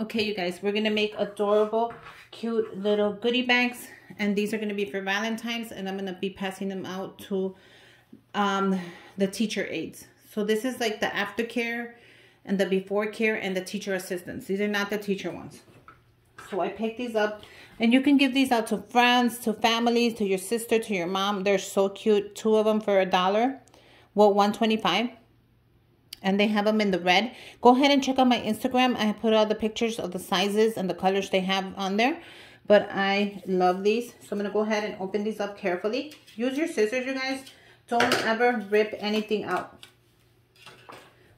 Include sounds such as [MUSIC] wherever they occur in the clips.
Okay, you guys, we're going to make adorable, cute little goodie bags. And these are going to be for Valentine's. And I'm going to be passing them out to um, the teacher aides. So this is like the aftercare and the before care and the teacher assistants. These are not the teacher ones. So I picked these up. And you can give these out to friends, to families, to your sister, to your mom. They're so cute. Two of them for a dollar. Well, 125 and they have them in the red. Go ahead and check out my Instagram. I put all the pictures of the sizes and the colors they have on there. But I love these. So I'm going to go ahead and open these up carefully. Use your scissors, you guys. Don't ever rip anything out.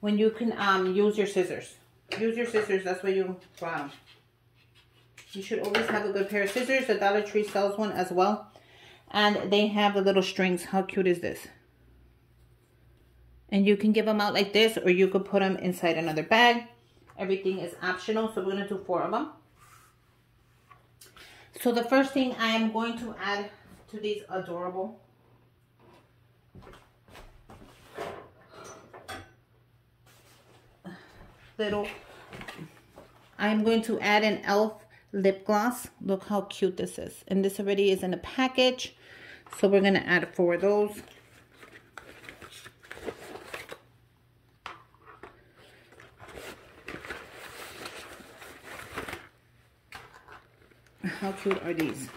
When you can um, use your scissors. Use your scissors. That's what you... Wow. You should always have a good pair of scissors. The Dollar Tree sells one as well. And they have the little strings. How cute is this? And you can give them out like this or you could put them inside another bag. Everything is optional. So we're going to do four of them. So the first thing I am going to add to these adorable little I'm going to add an e.l.f. lip gloss. Look how cute this is. And this already is in a package. So we're going to add four of those. How cute are these?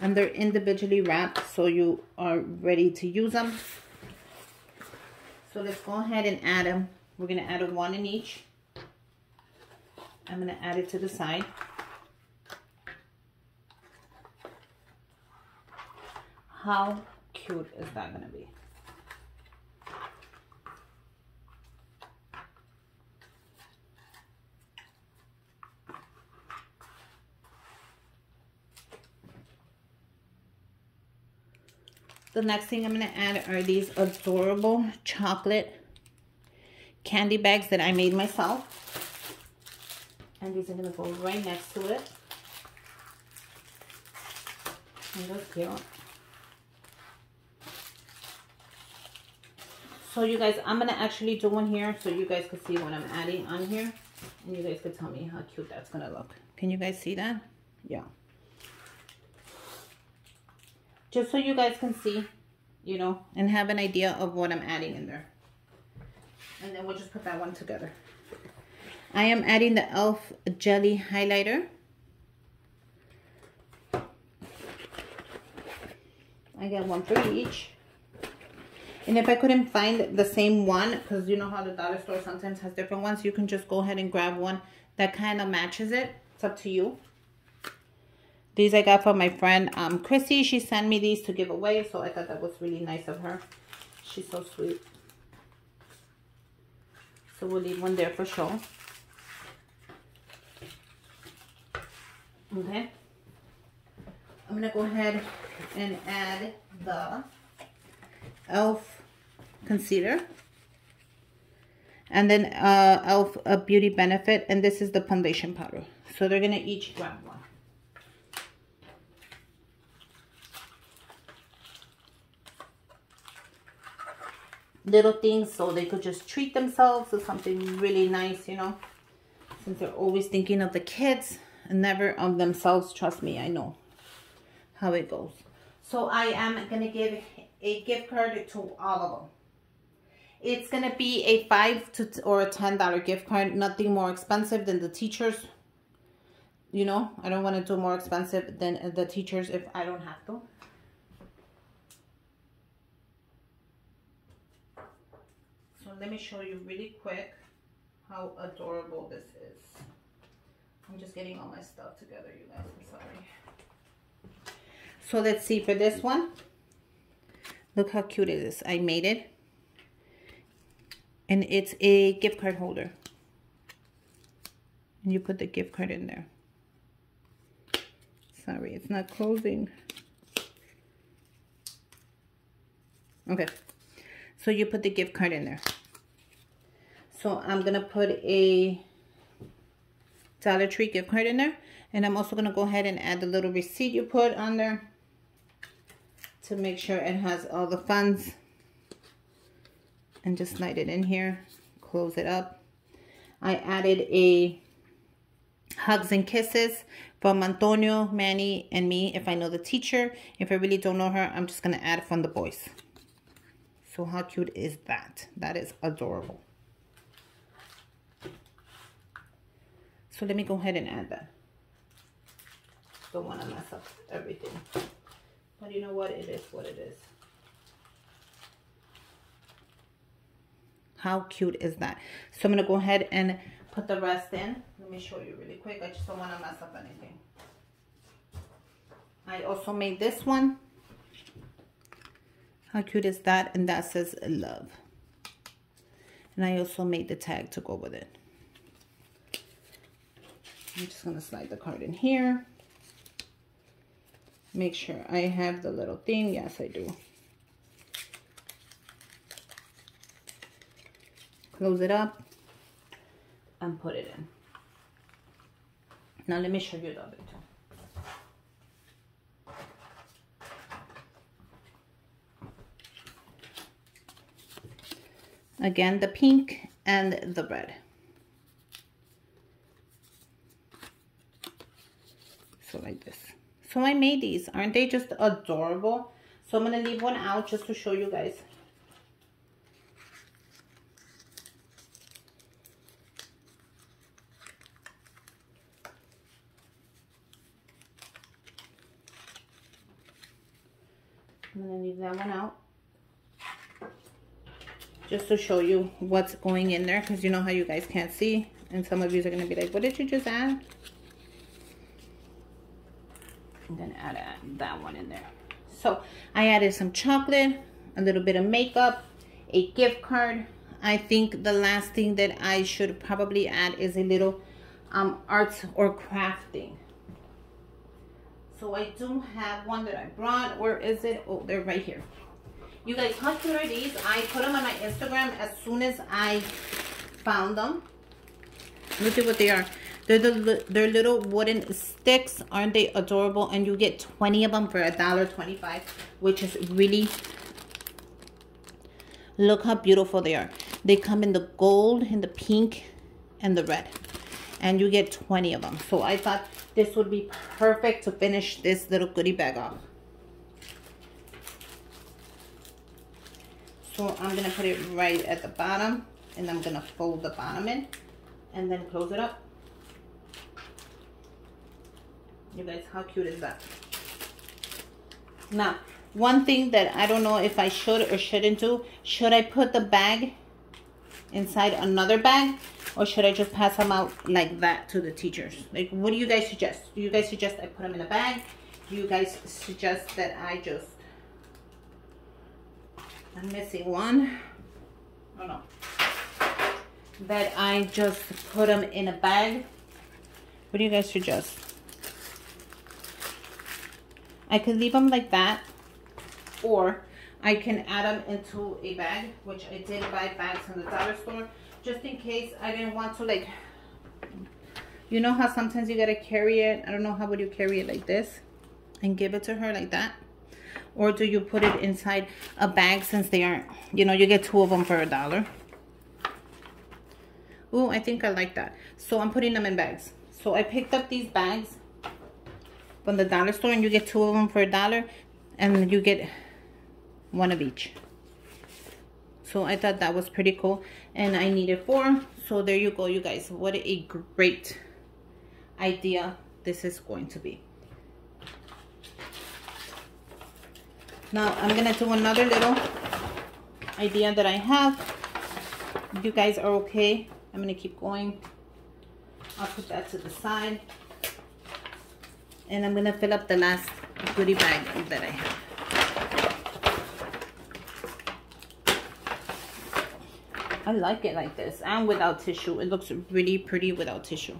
And they're individually wrapped so you are ready to use them. So let's go ahead and add them. We're going to add a one in each. I'm going to add it to the side. How cute is that going to be? The next thing I'm going to add are these adorable chocolate candy bags that I made myself. And these are going to go right next to it. And those cute. So you guys, I'm going to actually do one here so you guys can see what I'm adding on here. And you guys can tell me how cute that's going to look. Can you guys see that? Yeah just so you guys can see, you know, and have an idea of what I'm adding in there. And then we'll just put that one together. I am adding the e.l.f. Jelly Highlighter. I get one for each. And if I couldn't find the same one, because you know how the dollar store sometimes has different ones, you can just go ahead and grab one that kind of matches it. It's up to you. These I got from my friend um, Chrissy. She sent me these to give away, so I thought that was really nice of her. She's so sweet. So we'll leave one there for sure. Okay. I'm going to go ahead and add the e.l.f. concealer. And then uh, e.l.f. A Beauty Benefit. And this is the foundation powder. So they're going to each grab one. Little things so they could just treat themselves to something really nice, you know, since they're always thinking of the kids and never of themselves. Trust me, I know how it goes. So I am going to give a gift card to all of them. It's going to be a 5 to or a $10 gift card, nothing more expensive than the teachers. You know, I don't want to do more expensive than the teachers if I don't have to. Let me show you really quick how adorable this is. I'm just getting all my stuff together, you guys. I'm sorry. So let's see for this one. Look how cute it is. I made it. And it's a gift card holder. And you put the gift card in there. Sorry, it's not closing. Okay. So you put the gift card in there. So I'm going to put a Dollar Tree gift card in there. And I'm also going to go ahead and add the little receipt you put on there to make sure it has all the funds. And just slide it in here. Close it up. I added a hugs and kisses from Antonio, Manny, and me if I know the teacher. If I really don't know her, I'm just going to add from the boys. So how cute is that? That is adorable. So let me go ahead and add that. Don't want to mess up everything. But you know what? It is what it is. How cute is that? So I'm going to go ahead and put the rest in. Let me show you really quick. I just don't want to mess up anything. I also made this one. How cute is that? And that says love. And I also made the tag to go with it. I'm just going to slide the card in here. Make sure I have the little thing. Yes, I do. Close it up and put it in. Now let me show you the other two. Again, the pink and the red. So like this. So I made these. Aren't they just adorable? So I'm going to leave one out just to show you guys. I'm going to leave that one out. Just to show you what's going in there. Because you know how you guys can't see. And some of you are going to be like, what did you just add? I'm going to add that one in there. So I added some chocolate, a little bit of makeup, a gift card. I think the last thing that I should probably add is a little um, arts or crafting. So I do have one that I brought. Where is it? Oh, they're right here. You guys, cute are these? I put them on my Instagram as soon as I found them. Look at what they are. They're the they're little wooden sticks. Aren't they adorable? And you get 20 of them for a dollar 25, which is really look how beautiful they are. They come in the gold, in the pink, and the red. And you get 20 of them. So I thought this would be perfect to finish this little goodie bag off. So I'm going to put it right at the bottom. And I'm going to fold the bottom in. And then close it up. You guys, how cute is that? Now, one thing that I don't know if I should or shouldn't do, should I put the bag inside another bag or should I just pass them out like that to the teachers? Like, what do you guys suggest? Do you guys suggest I put them in a bag? Do you guys suggest that I just, I'm missing one. Oh no. That I just put them in a bag. What do you guys suggest? I could leave them like that or I can add them into a bag, which I did buy bags in the dollar store, just in case I didn't want to like, you know how sometimes you gotta carry it, I don't know how would you carry it like this and give it to her like that? Or do you put it inside a bag since they aren't, you know, you get two of them for a dollar. Oh, I think I like that. So I'm putting them in bags. So I picked up these bags from the dollar store and you get two of them for a dollar and you get one of each. So I thought that was pretty cool and I needed four. So there you go you guys. What a great idea this is going to be. Now I'm gonna do another little idea that I have. You guys are okay. I'm gonna keep going. I'll put that to the side and I'm gonna fill up the last goodie bag that I have. I like it like this and without tissue. It looks really pretty without tissue.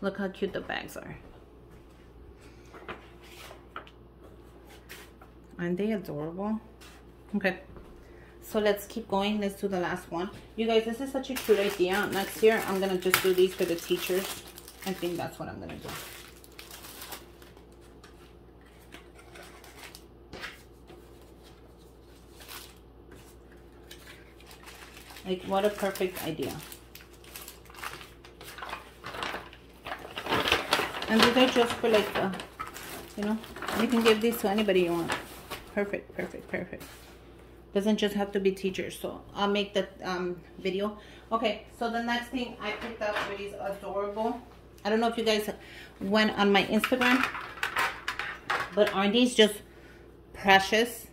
Look how cute the bags are. Aren't they adorable? Okay. So let's keep going. Let's do the last one. You guys, this is such a cute idea. Next year, I'm going to just do these for the teachers. I think that's what I'm going to do. Like, what a perfect idea. And these are just for like, uh, you know, you can give these to anybody you want. Perfect, perfect, perfect. Doesn't just have to be teachers. So I'll make the um, video. Okay, so the next thing I picked up for these adorable. I don't know if you guys went on my Instagram, but aren't these just precious?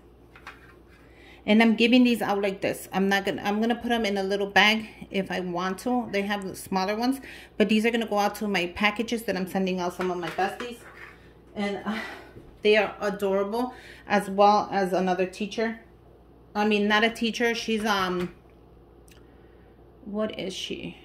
and I'm giving these out like this. I'm not gonna, I'm gonna put them in a little bag if I want to. They have smaller ones, but these are gonna go out to my packages that I'm sending out some of my besties. And uh, they are adorable as well as another teacher. I mean, not a teacher. She's, um, what is she?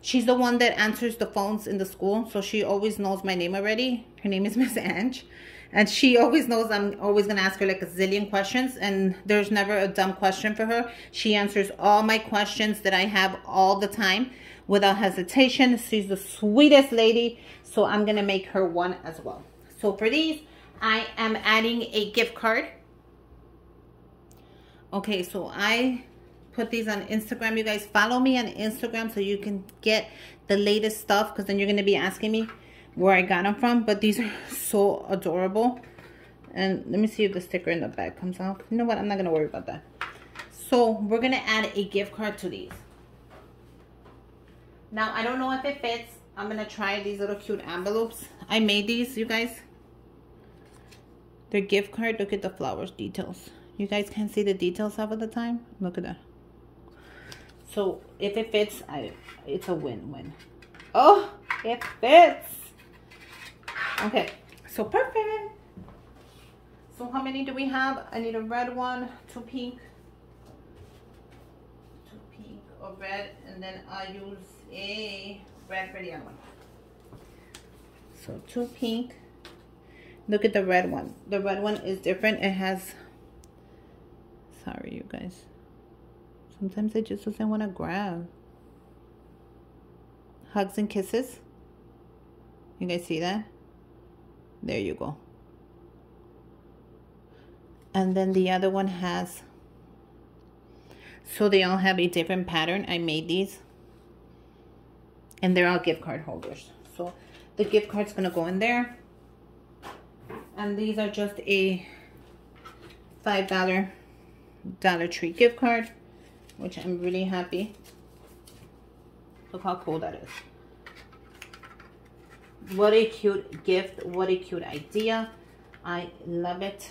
She's the one that answers the phones in the school. So she always knows my name already. Her name is [LAUGHS] Miss Ange. And she always knows I'm always going to ask her like a zillion questions. And there's never a dumb question for her. She answers all my questions that I have all the time without hesitation. She's the sweetest lady. So I'm going to make her one as well. So for these, I am adding a gift card. Okay, so I put these on Instagram. You guys follow me on Instagram so you can get the latest stuff because then you're going to be asking me where I got them from. But these are [LAUGHS] so adorable. And let me see if the sticker in the back comes off. You know what? I'm not going to worry about that. So we're going to add a gift card to these. Now, I don't know if it fits. I'm going to try these little cute envelopes. I made these, you guys. Their gift card. Look at the flowers details. You guys can see the details half of the time. Look at that. So if it fits, I it's a win-win. Oh, it fits. Okay, so perfect. So how many do we have? I need a red one, two pink, two pink or red, and then I use a red for the other one. So two pink. Look at the red one. The red one is different. It has, sorry you guys. Sometimes it just doesn't want to grab. Hugs and kisses. You guys see that? There you go. And then the other one has, so they all have a different pattern. I made these. And they're all gift card holders. So the gift card's going to go in there. And these are just a $5 Dollar Tree gift card, which I'm really happy. Look how cool that is. What a cute gift. What a cute idea. I love it.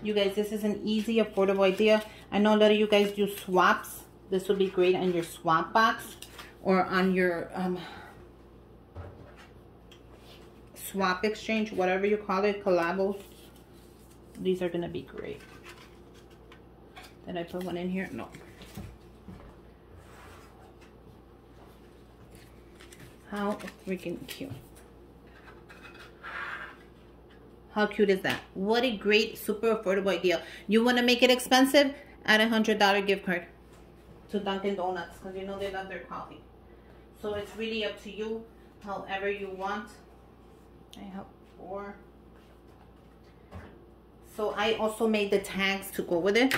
You guys, this is an easy, affordable idea. I know a lot of you guys do swaps. This would be great on your swap box or on your um, swap exchange, whatever you call it, collabos. These are to be great. Did I put one in here? No. How freaking cute. How cute is that? What a great, super affordable idea. You want to make it expensive? Add a $100 gift card to Dunkin' Donuts because you know they love their coffee. So it's really up to you, however you want. I have four. So I also made the tags to go with it.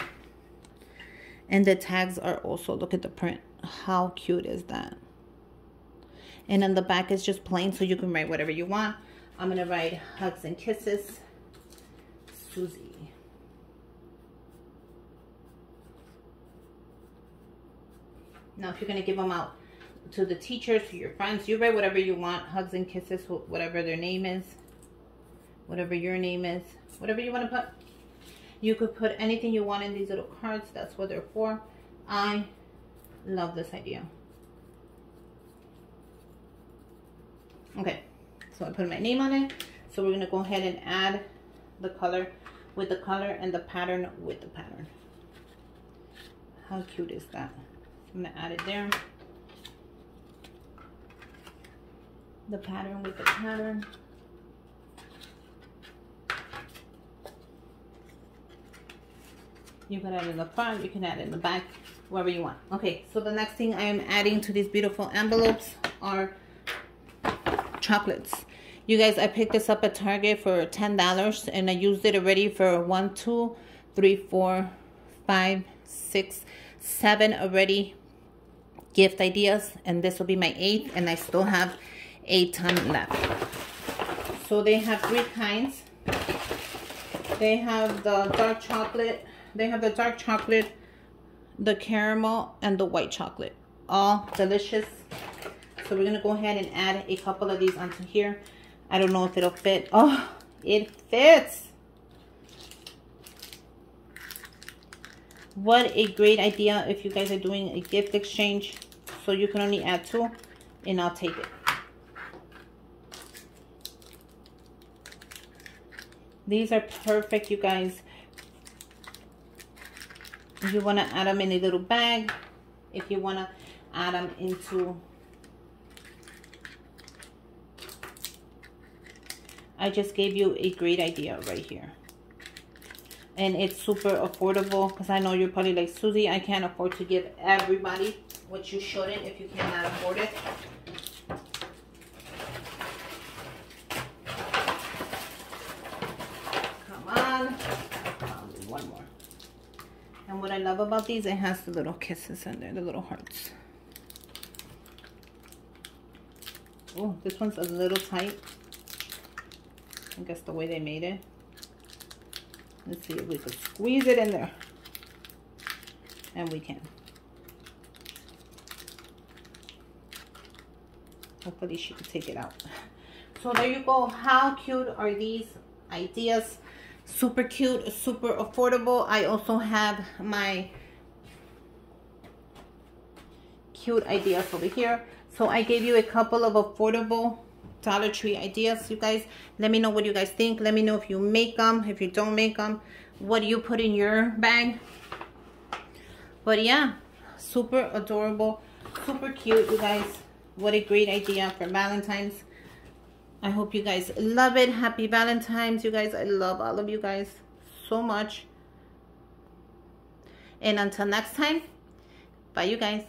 And the tags are also, look at the print. How cute is that? And on the back is just plain so you can write whatever you want. I'm to write hugs and kisses. Susie. Now, if you're going to give them out to the teachers, to your friends, you write whatever you want. Hugs and kisses, whatever their name is. Whatever your name is. Whatever you want to put. You could put anything you want in these little cards. That's what they're for. I love this idea. Okay, so I put my name on it. So we're gonna go ahead and add the color with the color and the pattern with the pattern. How cute is that? I'm gonna add it there. The pattern with the pattern. You can add in the front, you can add it in the back, wherever you want. Okay, so the next thing I am adding to these beautiful envelopes are chocolates. You guys, I picked this up at Target for $10 and I used it already for one, two, three, four, five, six, seven already gift ideas. And this will be my eighth. And I still have a ton left. So they have three kinds. They have the dark chocolate. They have the dark chocolate, the caramel, and the white chocolate. All delicious. So we're going to go ahead and add a couple of these onto here. I don't know if it'll fit. Oh, it fits. What a great idea if you guys are doing a gift exchange. So you can only add two and I'll take it. These are perfect, you guys. If you want to add them in a little bag, if you want to add them into I just gave you a great idea right here. And it's super affordable because I know you're probably like, Susie, I can't afford to give everybody what you shouldn't if you cannot afford it. Come on. one more. What I love about these, it has the little kisses in there, the little hearts. Oh, this one's a little tight. I guess the way they made it. Let's see if we could squeeze it in there. And we can. Hopefully she can take it out. [LAUGHS] So there you go. How cute are these ideas? Super cute, super affordable. I also have my cute ideas over here. So I gave you a couple of affordable Dollar Tree ideas, you guys. Let me know what you guys think. Let me know if you make them, if you don't make them. What do you put in your bag? But yeah, super adorable, super cute, you guys. What a great idea for Valentine's. I hope you guys love it. Happy Valentine's, you guys. I love all of you guys so much. And until next time, bye, you guys.